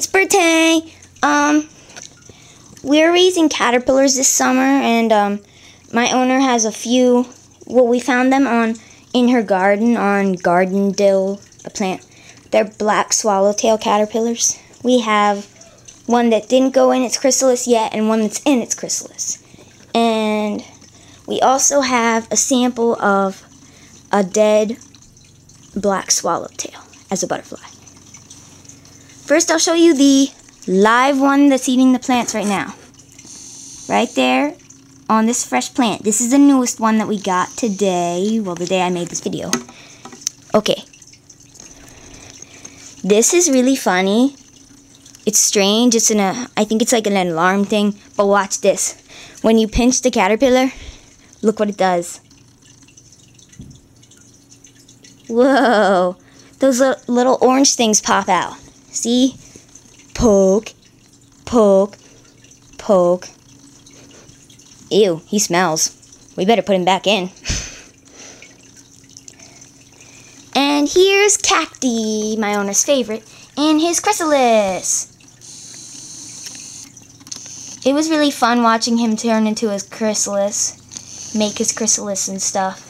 it's Birtay. Um, we're raising caterpillars this summer, and um, my owner has a few. Well, we found them on in her garden on garden dill, a plant. They're black swallowtail caterpillars. We have one that didn't go in its chrysalis yet, and one that's in its chrysalis. And we also have a sample of a dead black swallowtail as a butterfly. First, I'll show you the live one that's eating the plants right now. Right there on this fresh plant. This is the newest one that we got today. Well, the day I made this video. Okay. This is really funny. It's strange. It's in a, I think it's like an alarm thing. But watch this. When you pinch the caterpillar, look what it does. Whoa. Those little orange things pop out. See? Poke, poke, poke. Ew, he smells. We better put him back in. and here's Cacty, my owner's favorite, and his chrysalis. It was really fun watching him turn into his chrysalis, make his chrysalis and stuff.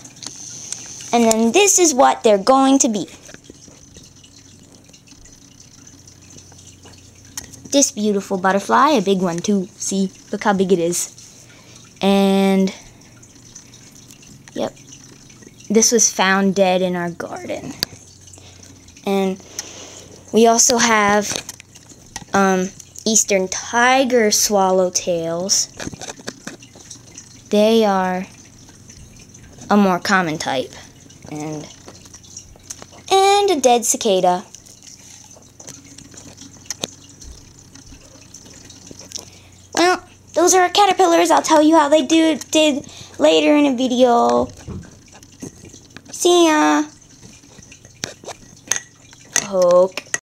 And then this is what they're going to be. This beautiful butterfly, a big one too. See, look how big it is. And, yep, this was found dead in our garden. And we also have um, eastern tiger swallowtails. They are a more common type. And, and a dead cicada. Well, those are caterpillars. I'll tell you how they do did later in a video. See ya. Poke.